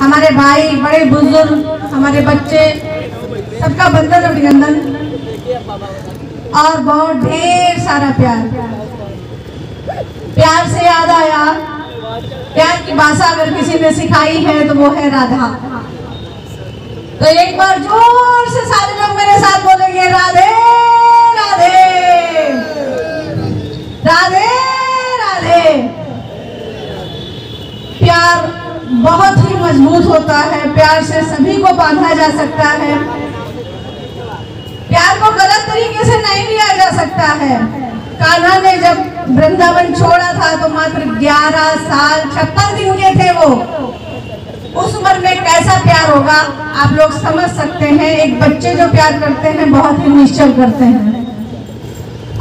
हमारे भाई, बड़े बुज़ुर्ग, हमारे बच्चे, सबका बंधन अभिनंदन। और बहुत ढेर सारा प्यार। प्यार से याद आया। प्यार की भाषा अगर किसी ने सिखाई है तो वो है राधा। तो एक बार ज़ोर से सारे लोग मेरे साथ बोलेंगे, राधे राधे। राधे राधे। प्यार बहुत ही मज़बूत होता है। प्यार से सभी को बांधा जा सकता है। प्यार को गलत तरीके से नहीं लिया जा सकता है। कान्हा ने जब वृंदावन छोड़ा था तो मात्र 11 साल, छप्पन दिन के थे वो। उस उम्र में कैसा प्यार होगा? आप लोग समझ सकते हैं। एक बच्चे जो प्यार करते हैं, बहुत ही निश्चल करते हैं।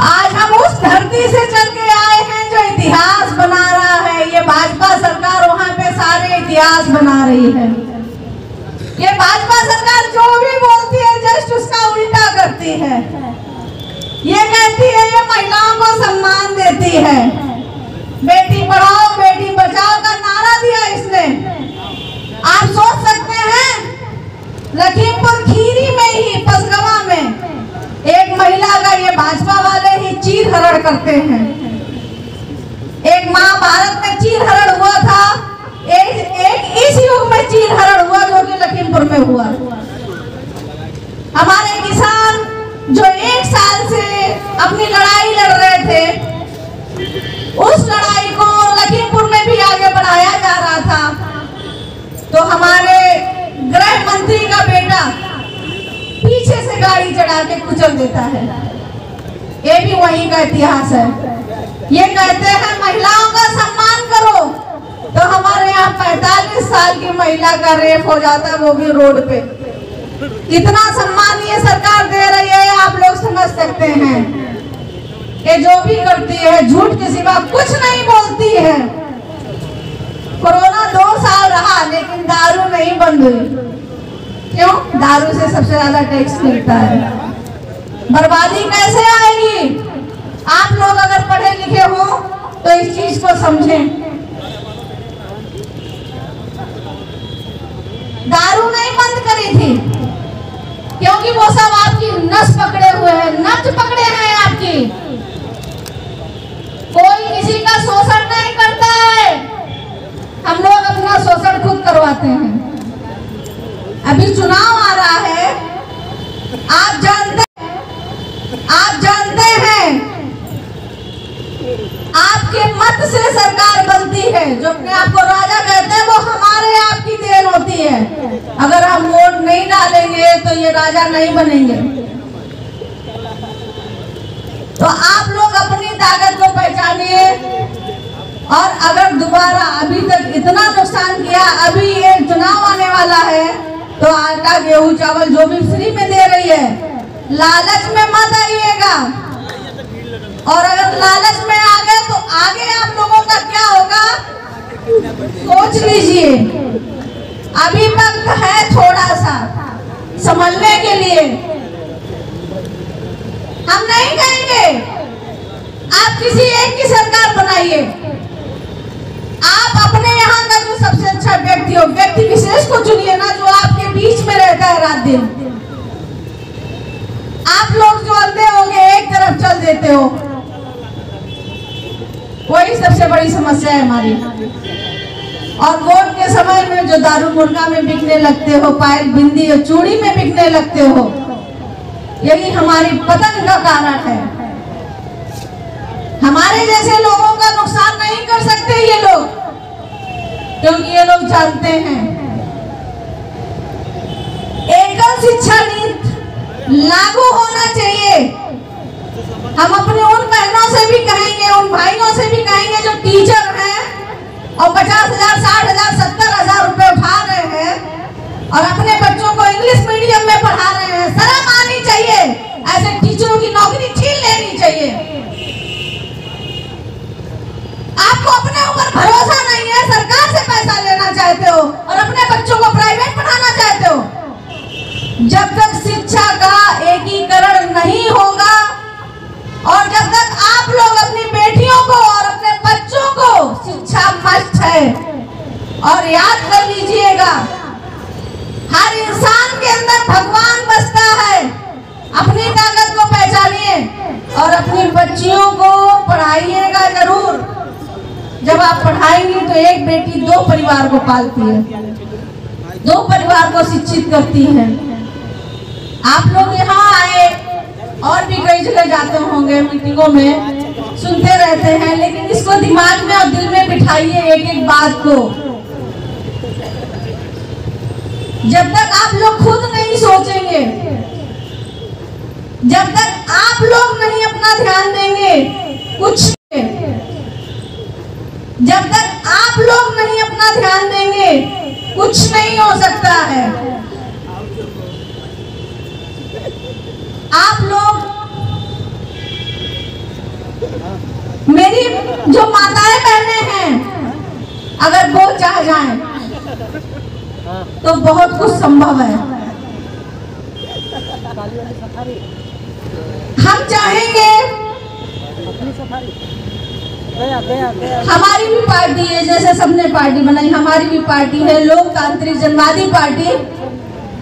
आज हम उस धरती से चल के आए हैं जो इतिहास बना रहा है। ये भाजपा सरकार वहाँ पे सारे इतिहास बना रही है। ये भाजपा सरकार जो भी बोलती है, जस्ट उसका उल्टा करती है। ये कहती है, ये महिलाओं को सम्मान देती है। बेटी पढ़ाओ, बेटी बचाओ का नारा दिया इसने। आप सोच सकते हैं, लखीमपुर खीरी करते हैं। एक महाभारत में चीर हरण हुआ था। एक, एक इस युग में चीर हरण हुआ जो कि लखीमपुर में हुआ। हमारे किसान जो एक साल से अपनी लड़ाई लड़ रहे थे उस लड़ाई को लखीमपुर में भी आगे बढ़ाया जा रहा था। तो हमारे गृह मंत्री का बेटा पीछे से गाड़ी चढ़ा के कुचल देता है। वहीं का इतिहास है। ये कहते हैं, महिलाओं का सम्मान करो। तो हमारे यहाँ 45 साल की महिला का रेप हो जाता है, वो भी रोड पे। कितना सम्मान ये सरकार दे रही है, आप लोग समझ सकते हैं। कि जो भी करती है, झूठ के सिवा कुछ नहीं बोलती है। कोरोना दो साल रहा, लेकिन दारू नहीं बंद हुई। क्यों? दारू से सबसे ज़्यादा टैक्स मिलता है। बर्बादी कैसे आएगी? आप लोग अगर पढ़े लिखे हो तो इस चीज़ को समझें। दारू नहीं बंद करी थी, क्योंकि वो सब आपकी नस पकड़े हुए हैं नच पकड़े हैं आपकी। कोई किसी का शोषण नहीं करता है हम लोग अपना शोषण खुद करवाते हैं अभी चुनाव आ रहा है आप जानते आप जानते हैं आपके मत से सरकार बनती है जो अपने आप को राजा कहते हैं वो हमारे आपकी देन होती है अगर हम वोट नहीं डालेंगे तो ये राजा नहीं बनेंगे। तो आप लोग अपनी ताकत को पहचानिए। और अगर दोबारा अभी तक इतना नुकसान किया, अभी ये चुनाव आने वाला है तो आटा, गेहूँ, चावल जो भी फ्री में दे रही है, लालच में मत आइएगा। और अगर लालच में आ गए तो आगे आप लोगों का क्या होगा? सोच लीजिए। अभी वक्त है थोड़ा सा। संभलने के लिए। हम नहीं कहेंगे। आप किसी एक की सरकार बनाइए। आप अपने यहाँ का जो सबसे अच्छा व्यक्ति हो, व्यक्ति विशेष को चुनिए ना, जो आपके बीच में रहता है रात दिन। आप लोग जो अंधे हो गए एक तरफ़ चल देते हो। वही सबसे बड़ी समस्या है हमारी। और वोट के समय में जो दारू मुर्गा में बिकने लगते हो, पायल बिंदी और चूड़ी में बिकने लगते हो, यही हमारी पतन का कारण है। हमारे जैसे लोगों का नुकसान नहीं कर सकते ये लोग, क्योंकि ये लोग जानते हैं। एकल शिक्षा नीति लागू होना चाहिए। हम अपने उन बहनों से भी कहेंगे, उन भाइयों से भी कहेंगे जो टीचर और पचास हज़ार, साठ हज़ार, सत्तर हज़ार रुपए उठा रहे हैं और अपने बच्चों को इंग्लिश मीडियम में पढ़ा रहे हैं। शर्म आनी चाहिए। ऐसे टीचरों की नौकरी छीन लेनी चाहिए। आपको अपने ऊपर भरोसा नहीं है, सरकार से पैसा लेना चाहते हो और अपने बच्चों को प्राइवेट पढ़ाना चाहते हो। जब तक शिक्षा का एकीकरण नहीं होगा अपनी ताकत को पहचानिए और अपनी बच्चियों को पढ़ाइएगा ज़रूर। जब आप पढ़ाएँगी तो एक बेटी दो परिवार को पालती है। दो परिवार को शिक्षित करती है। आप लोग यहाँ आए, और भी कई जगह जाते होंगे मीटिंगों में, सुनते रहते हैं, लेकिन इसको दिमाग में और दिल में बिठाइए एक एक बात को। जब तक आप लोग खुद नहीं सोचेंगे जब तक आप लोग नहीं अपना ध्यान देंगे, कुछ जब तक आप लोग नहीं अपना ध्यान देंगे, कुछ नहीं हो सकता है। आप लोग, मेरी जो माताएँ बहनें हैं, अगर वो चाह जाए तो बहुत कुछ संभव है। हम चाहेंगे हमारी भी पार्टी है, जैसे सबने पार्टी बनाई, हमारी भी पार्टी है, लोकतांत्रिक जनवादी पार्टी।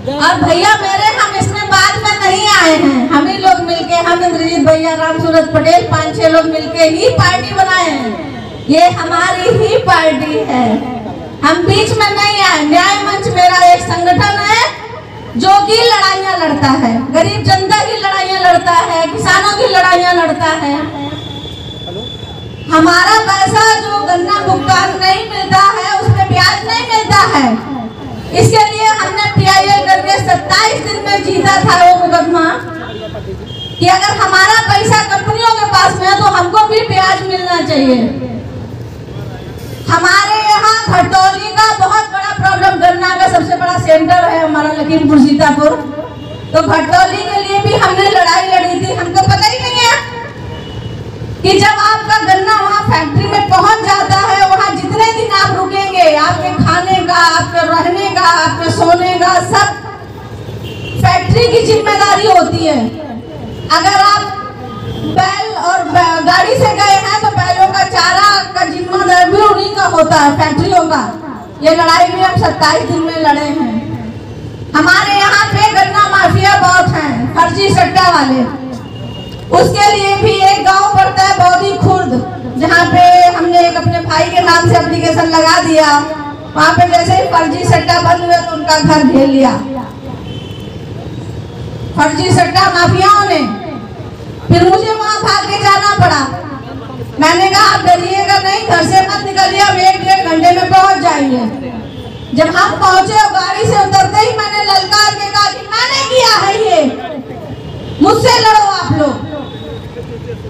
और भैया मेरे, हम इसमें बाद में नहीं आए हैं। हम ही लोग मिलके, हम इंद्रजीत भैया राम सूरत पटेल, पाँच छह लोग मिलके ही पार्टी बनाए हैं। ये हमारी ही पार्टी है। हम बीच में नहीं आए। न्याय मंच मेरा एक संगठन है जो कि लड़ाइयाँ लड़ता है गरीब जनता की लड़ाइयाँ लड़ता है किसानों की लड़ाइयाँ लड़ता है। हमारा पैसा जो गन्ना भुगतान नहीं मिलता है उसमें ब्याज नहीं मिलता है। इसके लिए हमने पीआईएल करके 27 दिन में जीता था वो मुकदमा। कि अगर हमारा पैसा कंपनियों के पास में है तो हमको भी ब्याज मिलना चाहिए। हमारे यहाँ घटौली का बहुत बड़ा प्रॉब्लम गन्ना का सबसे बड़ा सेंटर है। लखीमपुर सीतापुर तो घटौली के लिए भी हमने लड़ाई लड़ी थी। हमको पता ही नहीं है कि जब आपका गन्ना वहाँ फैक्ट्री में पहुँच जाता है, वहाँ जितने दिन आप रुकेंगे, आपके खाने का, आपके रहने का, आपके सोने का, सब फैक्ट्री की ज़िम्मेदारी होती है। अगर आप बैल और गाड़ी से गए हैं तो बैलों का चारा का जिम्मेदार भी उन्हीं का होता है फैक्ट्रियों का। ये लड़ाई भी हम सत्ताईस दिन में लड़े हैं। हमारे यहाँ पे गन्ना माफिया बहुत हैं, फर्जी सट्टा वाले। उसके लिए भी एक गाँव पड़ता है बौदी खुर्द, जहाँ पे हमने एक अपने भाई के नाम से एप्लीकेशन लगा दिया। वहाँ पे जैसे ही फर्जी सट्टा बंद हुए तो उनका घर घेर लिया। फर्जी सट्टा माफियाओं ने। फिर मुझे वहाँ भाग के जाना पड़ा। मैंने कहा, आप डरिएगा नहीं, घर से मत निकलिए, हम एक डेढ़ घंटे में पहुँच जाएँगे। जब हम पहुँचे और गाड़ी से उतरते ही मैंने ललकार के कहा कि मैंने किया है ये। मुझसे लड़ो आप लोग।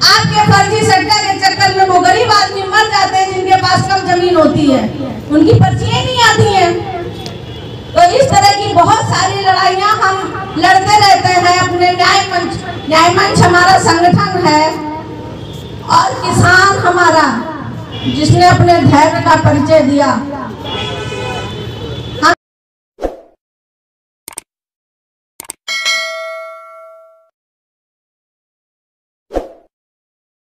आपके फर्जी सट्टा के चक्कर में वो गरीब आदमी मर जाते हैं जिनके पास कम ज़मीन होती है। उनकी पर्चियाँ नहीं आती हैं। तो इस तरह की बहुत सारी लड़ाइयाँ हम लड़ते रहते हैं अपने न्याय मंच न्याय मंच हमारा संगठन है और किसान हमारा, जिसने अपने धैर्य का परिचय दिया।